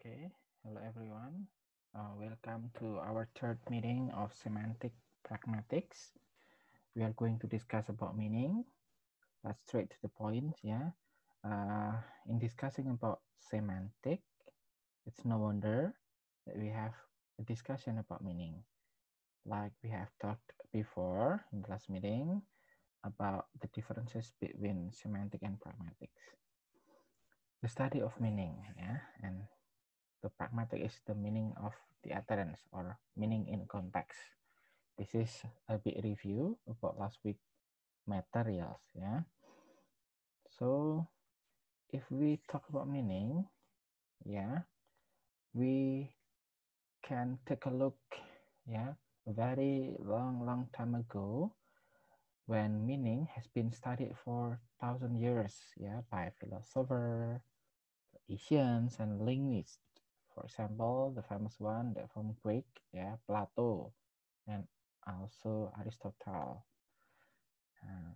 Okay, hello everyone. Uh, welcome to our third meeting of semantic pragmatics. We are going to discuss about meaning. Let's straight to the point, yeah. Uh, in discussing about semantic, it's no wonder that we have a discussion about meaning. Like we have talked before in the last meeting about the differences between semantic and pragmatics. The study of meaning, yeah, and the pragmatic is the meaning of the utterance or meaning in context. This is a big review about last week materials, yeah. So if we talk about meaning, yeah, we can take a look, yeah, very long, long time ago when meaning has been studied for thousand years, yeah, by philosopher, Asians and linguists. For example, the famous one that from Greek, yeah, Plato, and also Aristotle. Uh,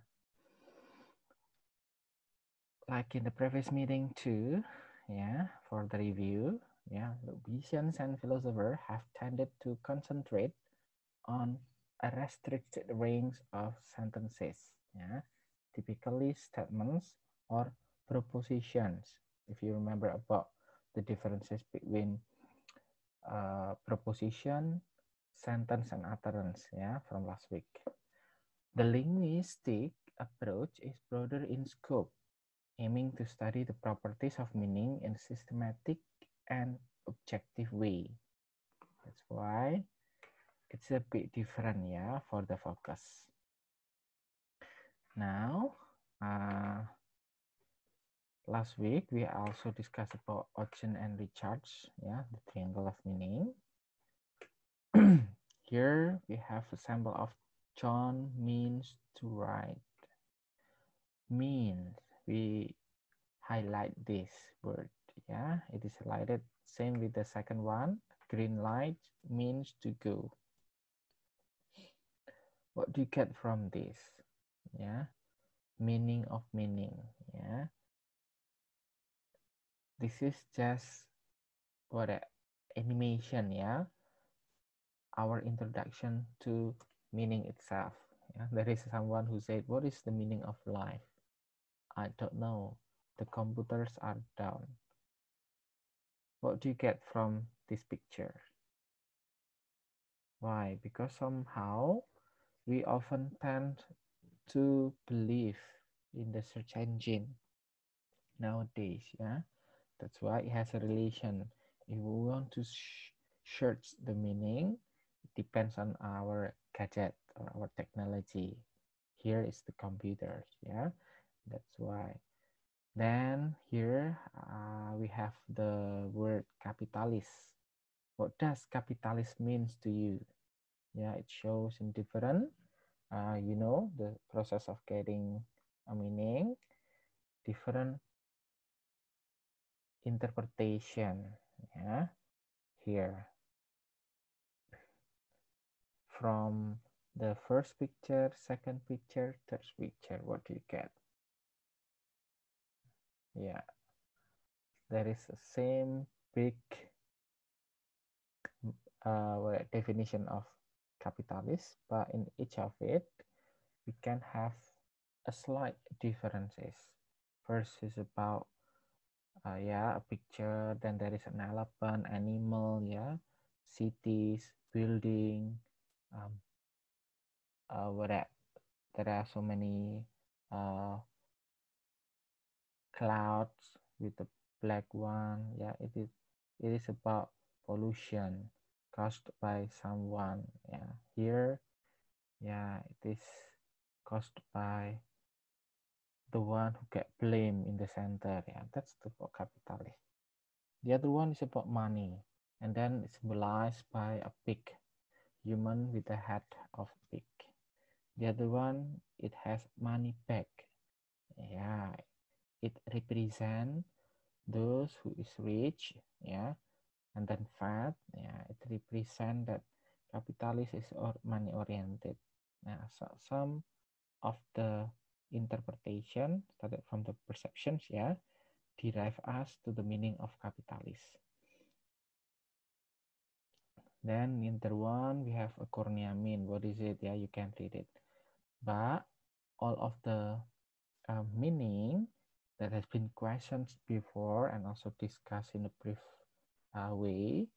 like in the previous meeting too, yeah, for the review, yeah, logicians and philosophers have tended to concentrate on a restricted range of sentences, yeah, typically statements or propositions. If you remember about the differences between uh, proposition, sentence, and utterance, yeah, from last week. The linguistic approach is broader in scope aiming to study the properties of meaning in a systematic and objective way. That's why it's a bit different, yeah, for the focus. Now, uh, last week we also discussed about Ogden and recharge yeah, the triangle of meaning. Here we have a sample of John means to write. Means we highlight this word yeah it is highlighted same with the second one green light means to go what do you get from this yeah meaning of meaning yeah this is just what a animation yeah our introduction to meaning itself yeah there is someone who said what is the meaning of life I don't know. The computers are down. What do you get from this picture? Why? Because somehow we often tend to believe in the search engine nowadays. Yeah, that's why it has a relation. If we want to search the meaning, it depends on our gadget or our technology. Here is the computers. Yeah, that's why. Then here uh, we have the word capitalist. What does capitalist means to you? Yeah, it shows in different, uh, you know, the process of getting a meaning, different interpretation. Yeah, here from the first picture, second picture, third picture, what do you get? yeah there is the same big uh, definition of capitalist but in each of it we can have a slight differences is about uh, yeah a picture then there is an elephant animal yeah cities building um uh, what there are so many uh clouds with the black one yeah it is it is about pollution caused by someone yeah here yeah it is caused by the one who get blamed in the center yeah that's the capitalist. The other one is about money and then it's symbolized by a pig human with the head of pig the other one it has money bag yeah it represent those who is rich yeah and then fat yeah it represent that capitalist is or money oriented now so some of the interpretation started from the perceptions yeah derive us to the meaning of capitalist Then in the one, we have a cornea mean. What is it? Yeah, you can read it. But all of the uh, meaning that has been questioned before and also discussed in a brief uh, way,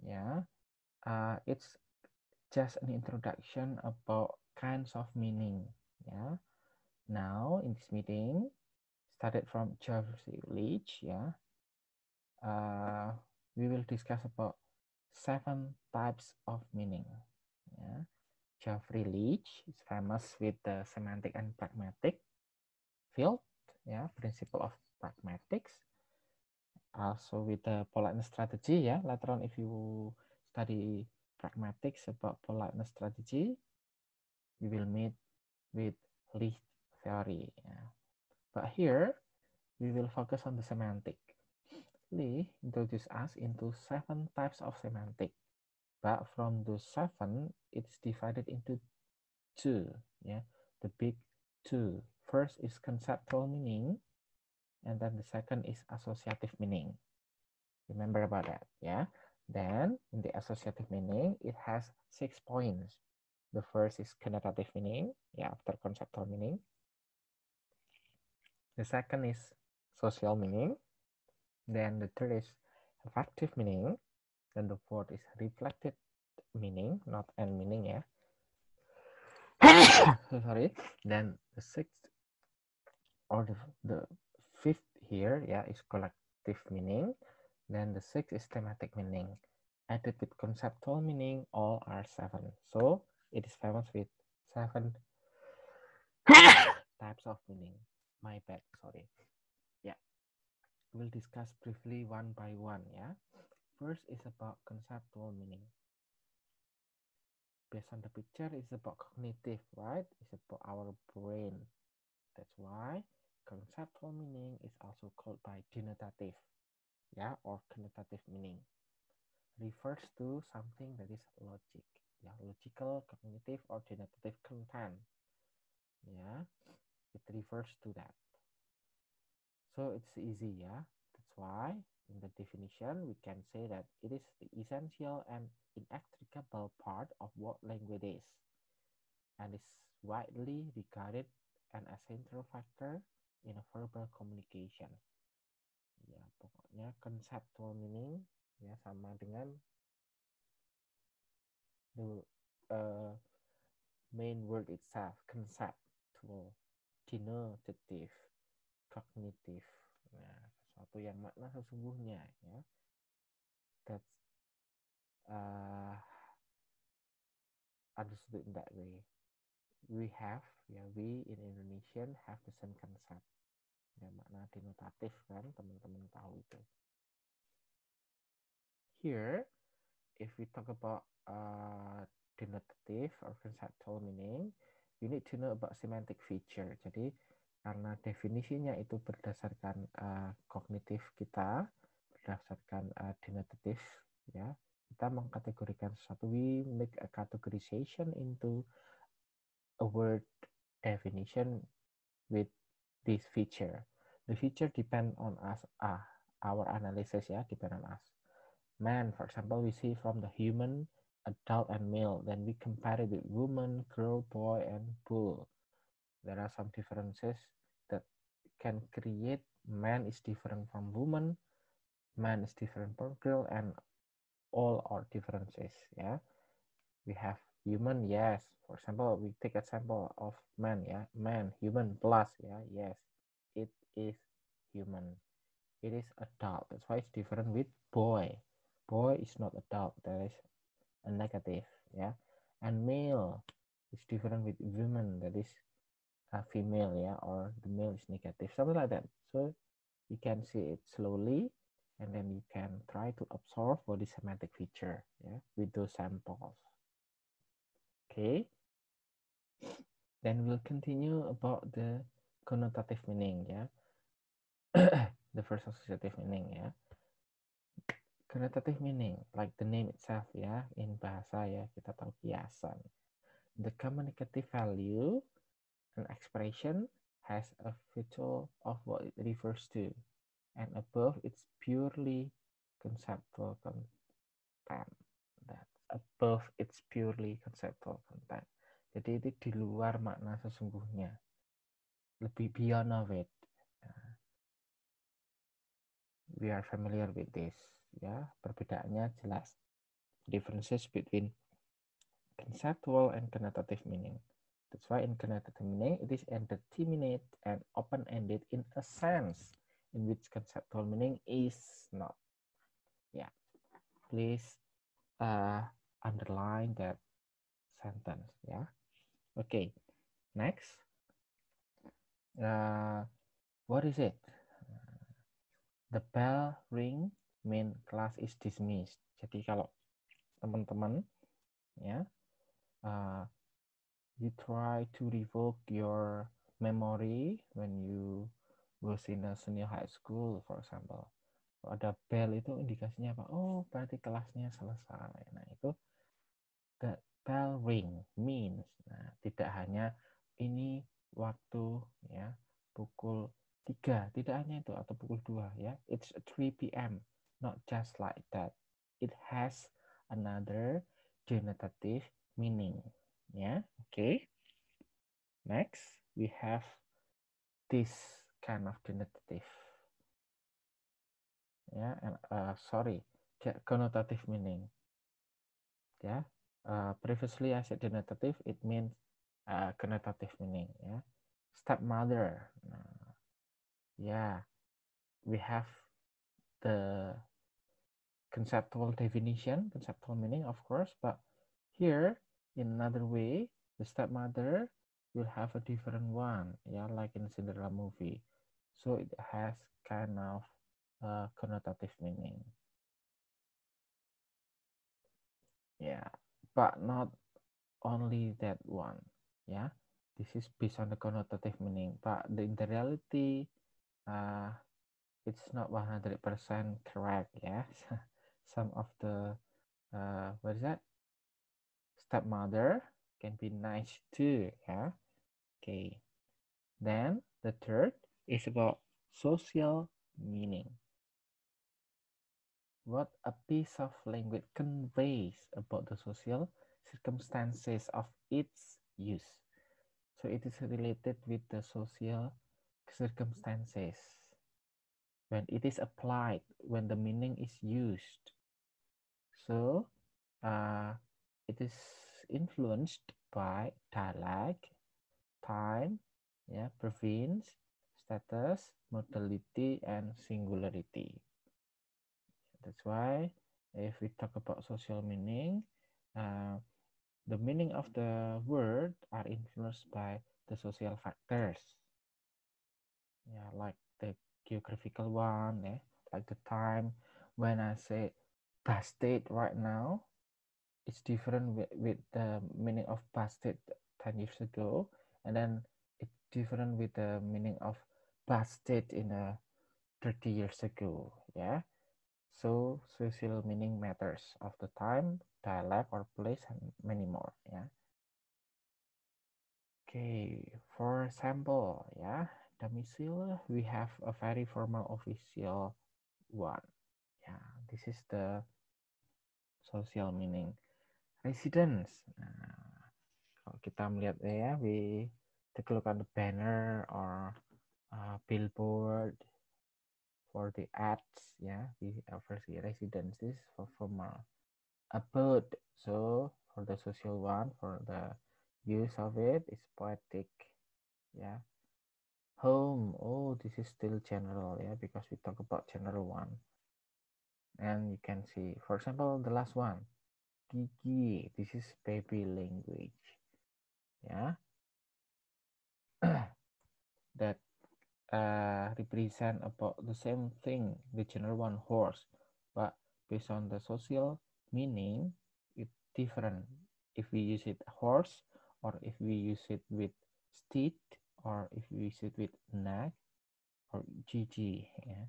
yeah, uh, it's just an introduction about kinds of meaning, yeah. Now in this meeting, started from Geoffrey Leach, yeah, uh, we will discuss about seven types of meaning. Yeah. Geoffrey Leach is famous with the semantic and pragmatic field, yeah, principle of pragmatics. Also with the politeness strategy, yeah. Later on, if you study pragmatics about politeness strategy, you will meet with Leach theory. Yeah. But here, we will focus on the semantic. Lee introduced us into seven types of semantic. But from those seven, it's divided into two. Yeah, the big two. First is conceptual meaning, and then the second is associative meaning. Remember about that, yeah? Then in the associative meaning, it has six points. The first is connotative meaning, yeah, after conceptual meaning. The second is social meaning. Then the third is affective meaning. Then the fourth is reflected meaning, not end meaning, yeah. Sorry. Then the sixth or the, the fifth here, yeah, is collective meaning. Then the sixth is thematic meaning. Added with conceptual meaning, all are seven. So it is famous with seven types of meaning. My bad, sorry. We'll discuss briefly one by one yeah first is about conceptual meaning. Based on the picture it's about cognitive right? It's about our brain. That's why conceptual meaning is also called by denotative yeah or connotative meaning. Refers to something that is logic yeah logical cognitive or denotative content yeah it refers to that so it's easy, yeah. That's why in the definition, we can say that it is the essential and inextricable part of what language is and is widely regarded an essential factor in a verbal communication. Ya, pokoknya conceptual meaning ya sama dengan the uh, main word itself, conceptual, denotative, kognitif. Nah, sesuatu yang makna sesungguhnya ya. That's uh, understood in that way. We have, ya we in Indonesian have the same concept. Ya, makna denotatif kan, teman-teman tahu itu. Here, if we talk about uh, denotative or conceptual meaning, you need to know about semantic feature. Jadi, karena definisinya itu berdasarkan uh, kognitif kita, berdasarkan uh, denotatif, ya, kita mengkategorikan sesuatu. We make a categorization into a word definition with this feature. The feature depend on us, ah, our analysis ya, depend on us. Man, for example, we see from the human, adult, and male. Then we compare it with woman, girl, boy, and bull. There are some differences can create man is different from woman, man is different from girl, and all are differences. Yeah, we have human, yes. For example, we take a sample of man, yeah, man, human plus, yeah, yes, it is human. It is adult. That's why it's different with boy. Boy is not adult. That is a negative, yeah. And male is different with woman. That is a female yeah or the male is negative something like that so you can see it slowly and then you can try to absorb body semantic feature yeah with those samples okay then we'll continue about the connotative meaning yeah the first associative meaning yeah connotative meaning like the name itself ya in bahasa ya kita tahu kiasan the communicative value An expression has a feature of what it refers to, and above it's purely conceptual content. That's above its purely conceptual content. Jadi itu di luar makna sesungguhnya. Lebih beyond of it. We are familiar with this. Ya, perbedaannya jelas. Differences between conceptual and connotative meaning. That's why in connotative meaning, it is indeterminate and open-ended in a sense in which conceptual meaning is not. Yeah, please uh, underline that sentence. Yeah. Okay. Next. Uh, what is it? The bell ring mean class is dismissed. Jadi kalau teman-teman ya uh, you try to revoke your memory when you was in a senior high school for example. Ada bell itu indikasinya apa? Oh berarti kelasnya selesai. Nah itu the bell ring means nah tidak hanya ini waktu ya pukul 3 tidak hanya itu atau pukul 2 ya. It's 3 p.m. not just like that. It has another denotative meaning. Yeah, okay. next we have this kind of denotative Yeah, and uh, sorry connotative meaning. Ya uh, previously I said denotative it means uh, connotative meaning. Ya stepmother. Nah, yeah, we have the conceptual definition, conceptual meaning, of course, but here, in another way, the stepmother will have a different one, yeah, like in Cinderella movie. So it has kind of connotative meaning. Yeah, but not only that one, yeah. This is based on the connotative meaning, but the, in the reality, uh, it's not 100% correct yeah some of the uh, what is that? Stepmother can be nice too yeah? Okay. Then the third is about social meaning. What a piece of language conveys about the social circumstances of its use. So it is related with the social circumstances. When it is applied when the meaning is used so uh, it is influenced by dialect time yeah province status modality and singularity. That's why if we talk about social meaning uh, the meaning of the word are influenced by the social factors. Yeah like the geographical one yeah like the time. When i say bastard right now it's different with, with the meaning of bastard 10 years ago and then it's different with the meaning of bastard in a 30 years ago yeah so social meaning matters of the time dialect or place and many more yeah okay for example yeah domicile, we have a very formal official one. Yeah, this is the social meaning. Residence. Nah, kalau kita melihat ya, we take a look at the banner or uh, billboard for the ads. Yeah, we offer the residence. This for formal. Abode. So for the social one, for the use of it is poetic. Yeah, home oh this is still general yeah because we talk about general one and you can see for example the last one. Gigi this is baby language. Yeah. That uh, represent about the same thing the general one horse. But based on the social meaning it different. If we use it horse or if we use it with steed or if we use it with nag or gg ya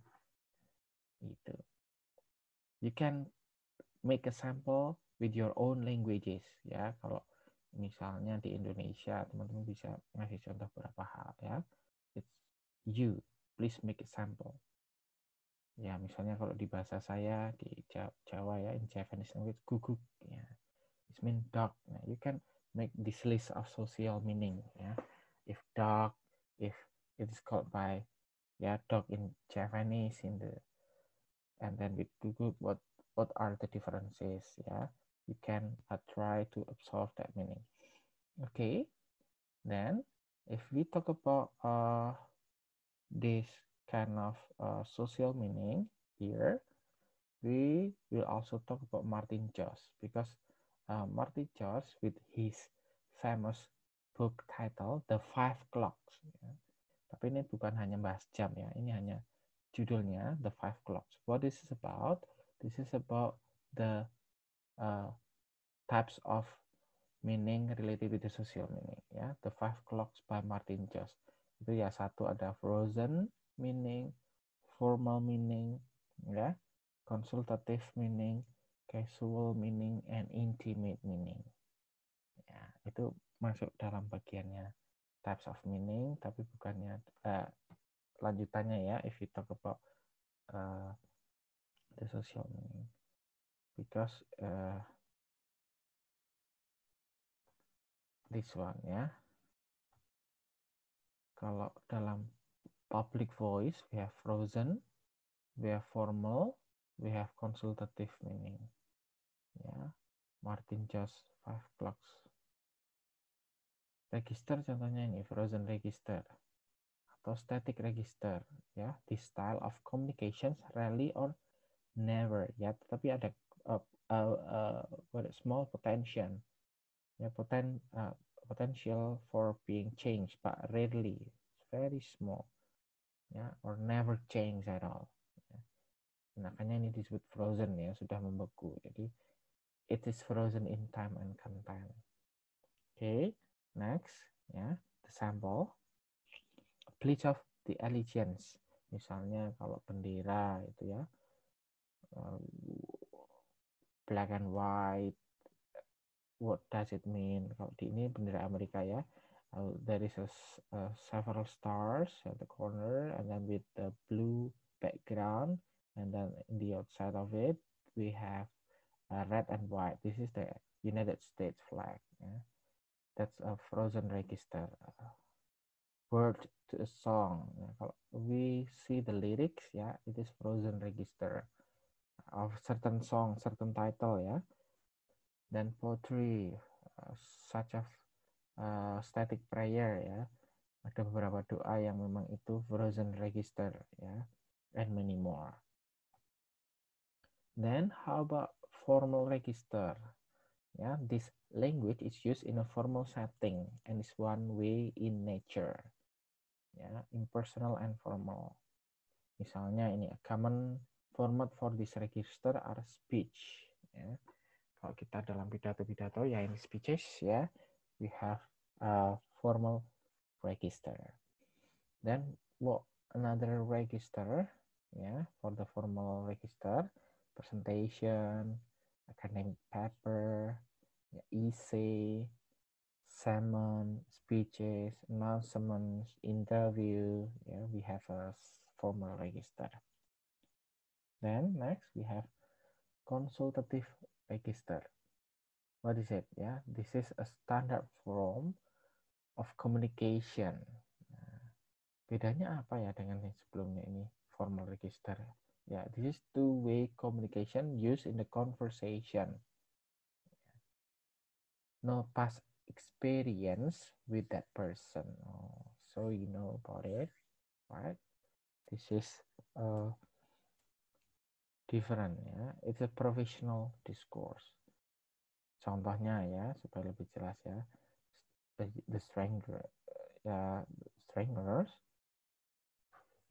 itu you can make a sample with your own languages ya. Kalau misalnya di Indonesia teman-teman bisa ngasih contoh beberapa hal ya. It's you. Please make a sample. Ya misalnya kalau di bahasa saya di Jawa ya in Japanese language guguk ya. It means dog. Nah, you can make this list of social meaning. Yeah, if dog, if it is called by yeah dog in Japanese in the and then with Google what what are the differences yeah you can uh, try to absorb that meaning okay then if we talk about uh, this kind of uh, social meaning here we will also talk about Martin Joss because uh, Martin Joss with his famous book title The Five Clocks ya. tapi ini bukan hanya bahas jam ya ini hanya judulnya The Five Clocks. What this is about? This is about the uh, types of meaning related with the social meaning. Ya, The Five Clocks by Martin Joss. Itu ya satu ada frozen meaning, formal meaning, ya, consultative meaning, casual meaning, and intimate meaning. Ya, itu masuk dalam bagiannya types of meaning, tapi bukannya uh, lanjutannya ya if you talk about uh, the social meaning because uh, this one ya. Kalau dalam public voice we have frozen we have formal we have consultative meaning. Ya Martin just five clocks register contohnya ini frozen register atau static register ya. This style of communications rarely or never ya. Tetapi ada uh, uh, uh, small potential ya. Poten uh, potential for being changed but rarely very small ya or never change at all ya. makanya ini disebut frozen ya sudah membeku. Jadi it is frozen in time and content oke okay, next ya the sample Pledge of the Allegiance. Misalnya kalau bendera itu ya black and white. What does it mean? Kalau di ini bendera Amerika ya. There is a, several stars at the corner and then with the blue background and then in the outside of it we have uh, red and white. This is the United States flag. Yeah. That's a frozen register. Word to a song. Ya, kalau we see the lyrics, ya, it is frozen register of certain song, certain title, ya. Dan poetry, uh, such as uh, static prayer, ya. Ada beberapa doa yang memang itu frozen register, ya, and many more. Then how about formal register? Yeah, this language is used in a formal setting and is one way in nature. Ya impersonal and formal. Misalnya ini common format for this register are speech. Ya kalau kita dalam pidato-pidato ya ini speeches ya. We have a formal register. Then what another register? Ya for the formal register presentation academic paper ya, essay sermon, speeches, announcements, interview. Yeah, we have a formal register. Then next we have consultative register. What is it? Yeah, this is a standard form of communication. Nah, bedanya apa ya dengan yang sebelumnya ini formal register? Ya, yeah, this is two-way communication used in the conversation. No past experience with that person. Oh, so you know about it, right? This is uh, different ya. It's a professional discourse. Contohnya ya supaya lebih jelas ya. The, the stranger ya strangers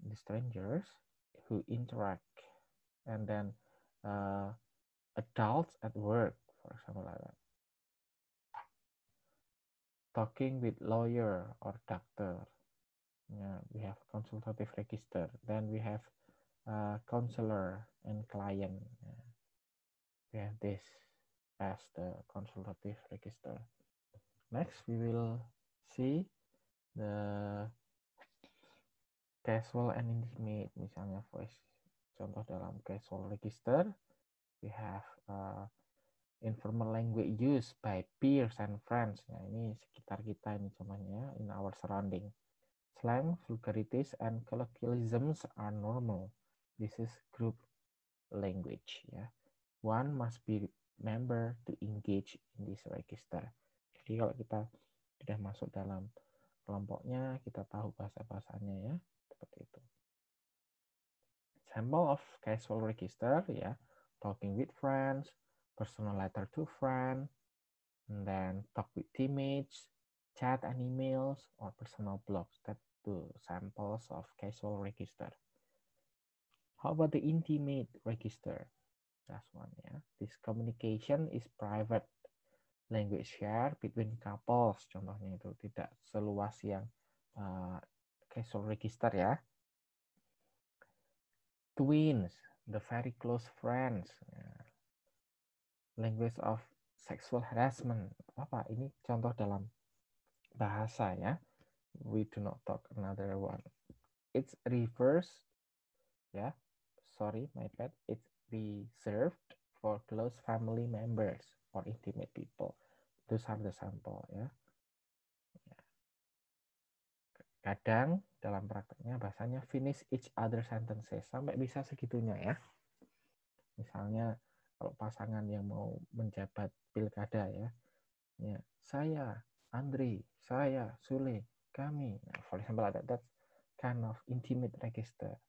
the strangers who interact and then uh, adults at work for example like that talking with lawyer or doctor. Yeah, we have consultative register. Then we have uh, counselor and client. Yeah. We have this as the consultative register. Next, we will see the casual and intimate, misalnya voice. Contoh dalam casual register, we have uh, informal language used by peers and friends. Nah, ini sekitar kita ini contohnya in our surrounding. Slang, vulgarities, and colloquialisms are normal. This is group language. Ya, one must be member to engage in this register. Jadi kalau kita sudah masuk dalam kelompoknya, kita tahu bahasa-bahasanya ya, seperti itu. Sample of casual register ya, talking with friends, personal letter to friend, and then talk with teammates, chat and emails, or personal blogs. That two samples of casual register. How about the intimate register? That's one, yeah. This communication is private language share between couples. Contohnya itu tidak seluas yang uh, casual register ya. Twins, the very close friends. Yeah. Language of sexual harassment. Apa? Ini contoh dalam bahasa ya. We do not talk another one. It's reverse ya. Sorry, my bad. It's reserved for close family members or intimate people. Those are the sample ya. Kadang dalam prakteknya bahasanya finish each other sentences sampai bisa segitunya ya. Misalnya kalau pasangan yang mau menjabat pilkada ya, ya saya Andri, saya Sule, kami. Nah, for example that kind of intimate register.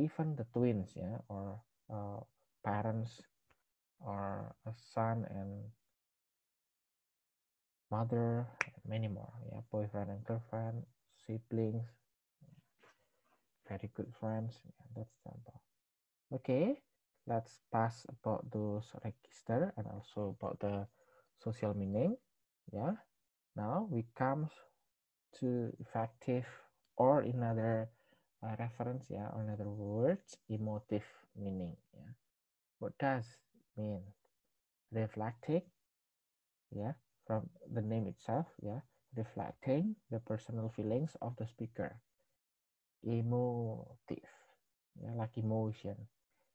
Even the twins ya or uh, parents or a son and mother, many more. Yeah, boyfriend and girlfriend, siblings, very good friends. Yeah, that's example. Okay, let's pass about those register and also about the social meaning. Yeah, now we come to effective or another uh, reference yeah another words emotive meaning yeah what does mean reflecting yeah from the name itself yeah reflecting the personal feelings of the speaker. Emotive. Yeah like emotion.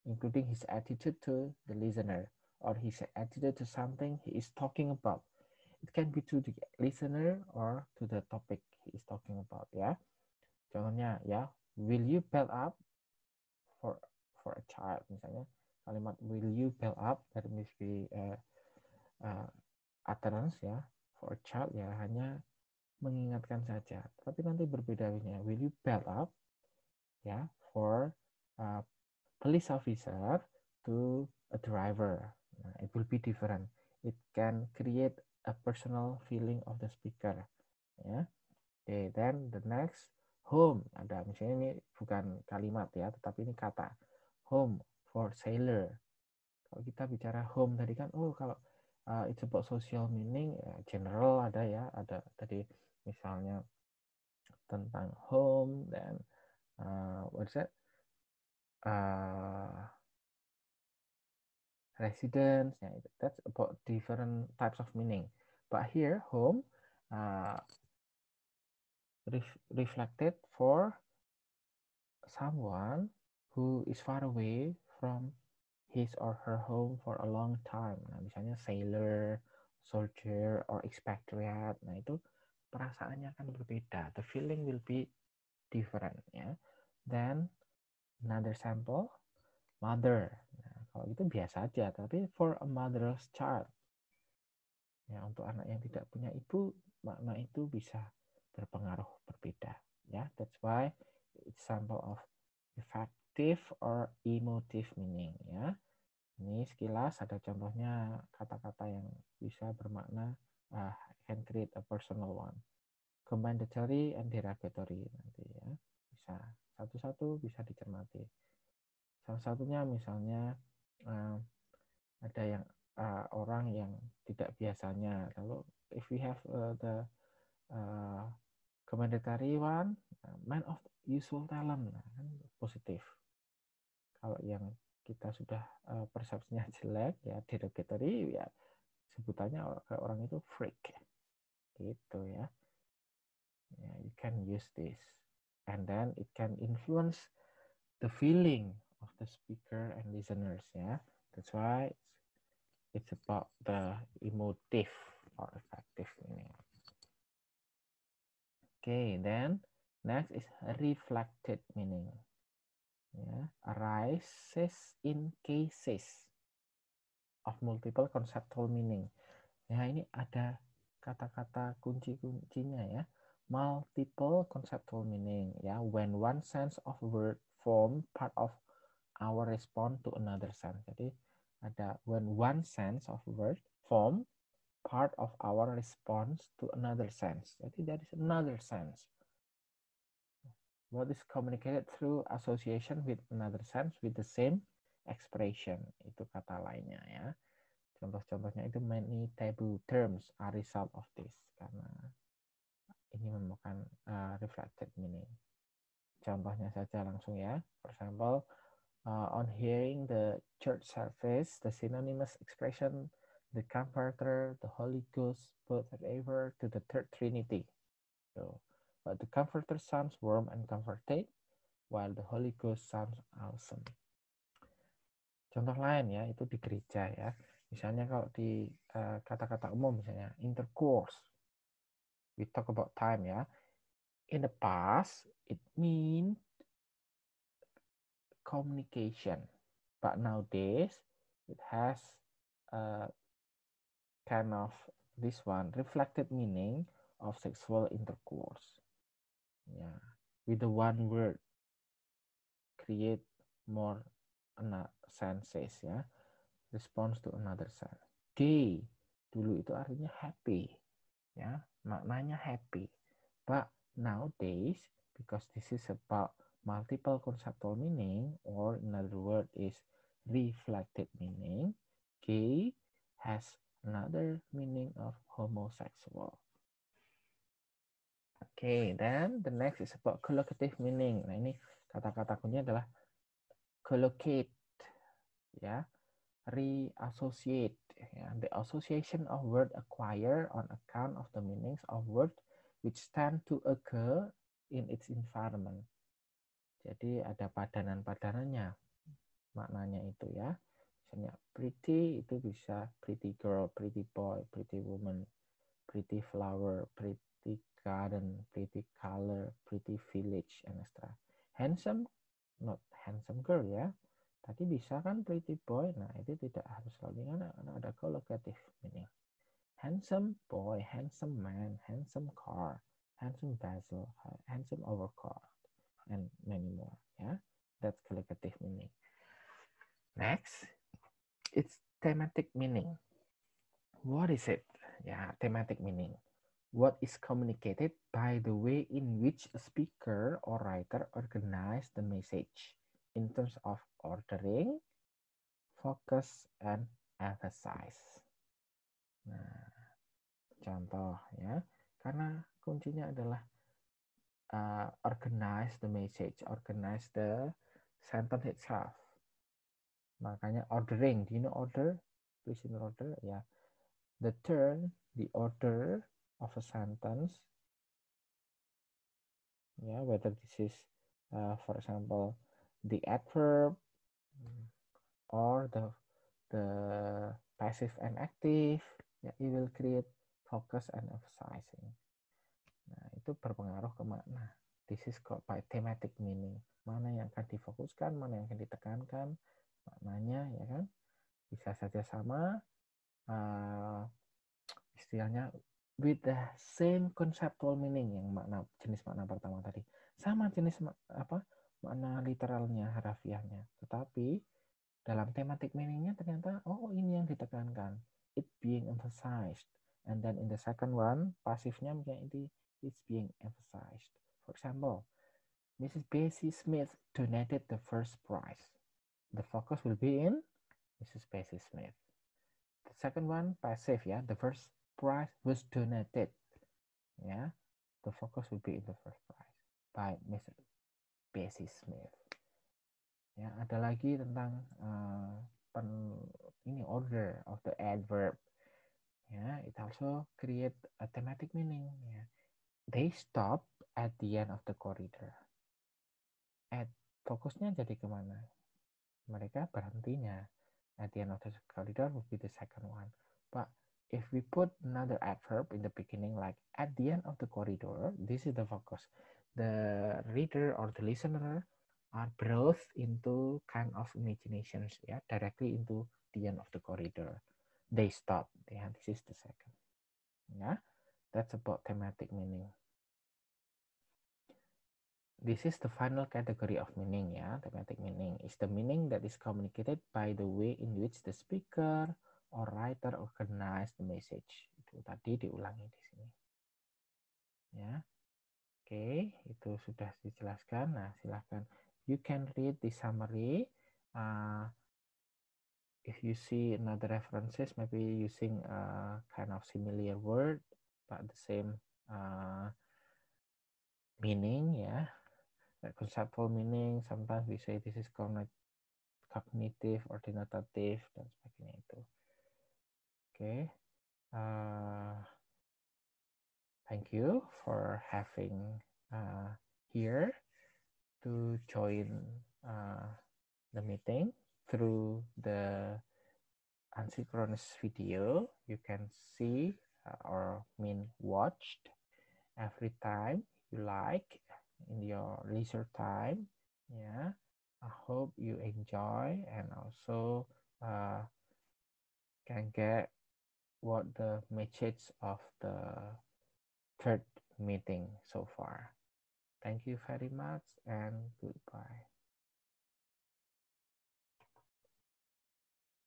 Including his attitude to the listener or his attitude to something he is talking about. It can be to the listener or to the topic he is talking about ya contohnya ya will you bell up for for a child misalnya? Kalimat will you bell up? that means be uh, uh, utterance ya for a child ya hanya mengingatkan saja. Tapi nanti berbeda will you bell up ya for a police officer to a driver? Nah, it will be different. It can create a personal feeling of the speaker ya. Okay then the next home. Ada misalnya ini bukan kalimat ya tetapi ini kata. Home for sailor. Kalau kita bicara home tadi kan oh kalau uh, it's about social meaning ya, general ada ya ada tadi misalnya tentang home dan uh, what's that uh, residence ya that's about different types of meaning but here home uh, ref reflected for someone who is far away from his or her home for a long time. Nah, misalnya sailor, soldier, or expatriate. Nah, itu perasaannya akan berbeda. The feeling will be different. Ya. Then another sample, mother. Nah, kalau itu biasa aja. Tapi for a mother's child, ya untuk anak yang tidak punya ibu, makna itu bisa berpengaruh berbeda ya that's why it's sample of effective or emotive meaning ya ini sekilas ada contohnya kata-kata yang bisa bermakna uh, can create a personal one. Commendatory and derogatory nanti ya. Bisa satu-satu bisa dicermati. Salah satunya misalnya uh, ada yang uh, orang yang tidak biasanya. Lalu if we have uh, the uh, Commendatory one, man of usual talent, nah, kan positif. Kalau yang kita sudah uh, persepsinya jelek, ya derogatory, ya sebutannya orang itu freak, gitu ya. Yeah, you can use this, and then it can influence the feeling of the speaker and listeners, ya. That's why It's about the emotive or affective meaning. Okay, then next is reflected meaning. Yeah, arises in cases of multiple conceptual meaning. Ya, ini ada kata-kata kunci-kuncinya ya. Multiple conceptual meaning ya. When one sense of word form part of our response to another sense. Jadi ada when one sense of word form part of our response to another sense. Jadi there is another sense. What is communicated through association with another sense with the same expression. Itu kata lainnya ya. Contoh-contohnya itu many taboo terms are result of this karena ini merupakan uh, reflected meaning. Contohnya saja langsung ya. For example, uh, on hearing the church service, the synonymous expression, the Comforter, the Holy Ghost, both refer to the Third Trinity. So, but the Comforter sounds warm and comforted, while the Holy Ghost sounds awesome. Contoh lain ya, itu di gereja ya. Misalnya kalau di eh, kata-kata uh, umum misalnya intercourse. We talk about time ya. In the past, it means communication. But nowadays, it has a kind of this one reflected meaning of sexual intercourse. Yeah, with the one word, create more senses ya. Response to another sense. Gay dulu itu artinya happy, ya maknanya happy. But nowadays, because this is about multiple conceptual meaning, or another word is reflected meaning, gay has another meaning of homosexual. Okay, then the next is about collocative meaning. Nah ini kata-kata kuncinya adalah collocate, ya, reassociate. Ya. The association of word acquire on account of the meanings of word which tend to occur in its environment. Jadi ada padanan-padanannya maknanya itu ya. Misalnya pretty itu bisa pretty girl, pretty boy, pretty woman, pretty flower, pretty garden, pretty color, pretty village, and extra. Handsome, not handsome girl ya. Tadi bisa kan pretty boy, nah itu tidak harus selalu karena ada collocative meaning. Handsome boy, handsome man, handsome car, handsome vessel, handsome overcoat and many more. Yeah, that's collocative meaning. Next, it's thematic meaning. What is it? Yeah, thematic meaning. What is communicated by the way in which a speaker or writer organize the message in terms of ordering, focus, and emphasize. Nah, contoh ya, karena kuncinya adalah uh, organize the message, organize the sentence itself. Makanya ordering, do you know order? Please order, ya. Yeah. The turn, the order of a sentence. Yeah, whether this is, uh, for example, the adverb or the the passive and active, ya, it will create focus and emphasizing. Nah, itu berpengaruh ke makna. This is called by thematic meaning. Mana yang akan difokuskan, mana yang akan ditekankan, maknanya ya kan bisa saja sama uh, istilahnya with the same conceptual meaning yang makna jenis makna pertama tadi sama jenis apa makna literalnya harafiahnya tetapi dalam thematic meaningnya ternyata oh ini yang ditekankan it being emphasized and then in the second one pasifnya menjadi it's being emphasized. For example, Mrs. Bessie Smith donated the first prize. The focus will be in Mrs. Bessie Smith. The second one, passive, yeah. The first prize was donated. Yeah. The focus will be in the first prize by Mrs. Bessie Smith. Ya, ada lagi tentang uh, pen, ini order of the adverb. Ya, it also create a thematic meaning. Ya. They stop at the end of the corridor. At fokusnya jadi ke mana? Mereka berhentinya at the end of the corridor would be the second one. But if we put another adverb in the beginning, like at the end of the corridor, this is the focus. The reader or the listener are brought into kind of imaginations, yeah, directly into the end of the corridor. They stop. Yeah, this is the second. Yeah, that's about thematic meaning. This is the final category of meaning yeah. Thematic meaning is the meaning that is communicated by the way in which the speaker or writer organize the message. Itu tadi diulangi di sini. Ya. Oke, itu sudah dijelaskan. Nah, silahkan. You can read the summary. Uh, if you see another references, maybe using a kind of similar word, but the same uh, meaning, ya conceptual meaning sometimes we say this is cognitive or denotative dan sebagainya itu okay. uh, thank you for having uh, here to join uh, the meeting through the asynchronous video. You can see uh, or mean watched every time you like in your leisure time. Yeah. I hope you enjoy and also uh, can get what the message of the third meeting so far. Thank you very much and goodbye